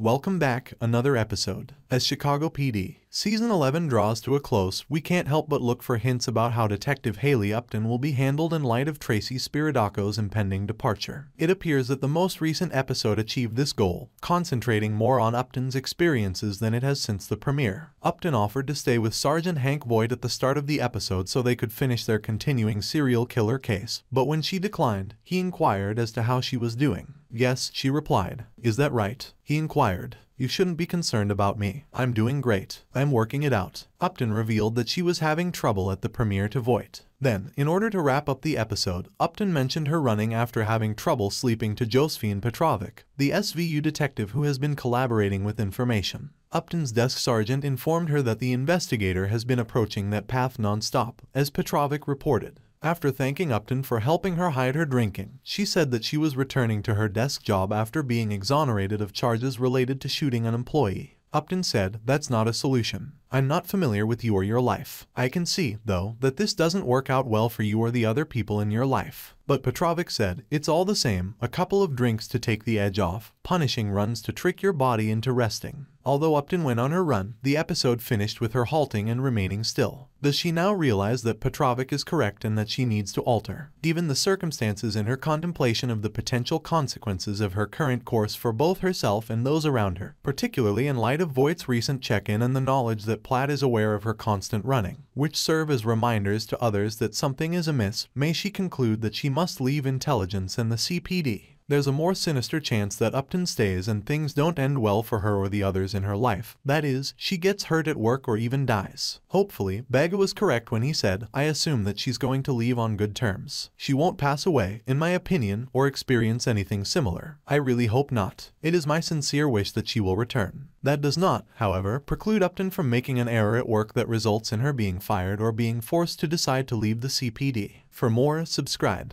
Welcome back, another episode. As Chicago PD, Season 11 draws to a close, we can't help but look for hints about how Detective Haley Upton will be handled in light of Tracy Spiridakos's impending departure. It appears that the most recent episode achieved this goal, concentrating more on Upton's experiences than it has since the premiere. Upton offered to stay with Sergeant Hank Voight at the start of the episode so they could finish their continuing serial killer case, but when she declined, he inquired as to how she was doing. Yes, she replied. Is that right? He inquired. You shouldn't be concerned about me. I'm doing great. I'm working it out. Upton revealed that she was having trouble at the premiere to Voight. Then, in order to wrap up the episode, Upton mentioned her running after having trouble sleeping to Josephine Petrovic, the SVU detective who has been collaborating with information. Upton's desk sergeant informed her that the investigator has been approaching that path non-stop, as Petrovic reported. After thanking Upton for helping her hide her drinking, she said that she was returning to her desk job after being exonerated of charges related to shooting an employee. Upton said, that's not a solution. I'm not familiar with you or your life. I can see, though, that this doesn't work out well for you or the other people in your life. But Petrovic said, it's all the same, a couple of drinks to take the edge off, punishing runs to trick your body into resting. Although Upton went on her run, the episode finished with her halting and remaining still. Does she now realize that Petrovic is correct and that she needs to alter? Given the circumstances in her contemplation of the potential consequences of her current course for both herself and those around her, particularly in light of Voight's recent check-in and the knowledge that Platt is aware of her constant running, which serve as reminders to others that something is amiss, may she conclude that she must leave intelligence and the CPD there's a more sinister chance that Upton stays and things don't end well for her or the others in her life. That is, she gets hurt at work or even dies. Hopefully, Beghe was correct when he said, I assume that she's going to leave on good terms. She won't pass away, in my opinion, or experience anything similar. I really hope not. It is my sincere wish that she will return. That does not, however, preclude Upton from making an error at work that results in her being fired or being forced to decide to leave the CPD. For more, subscribe.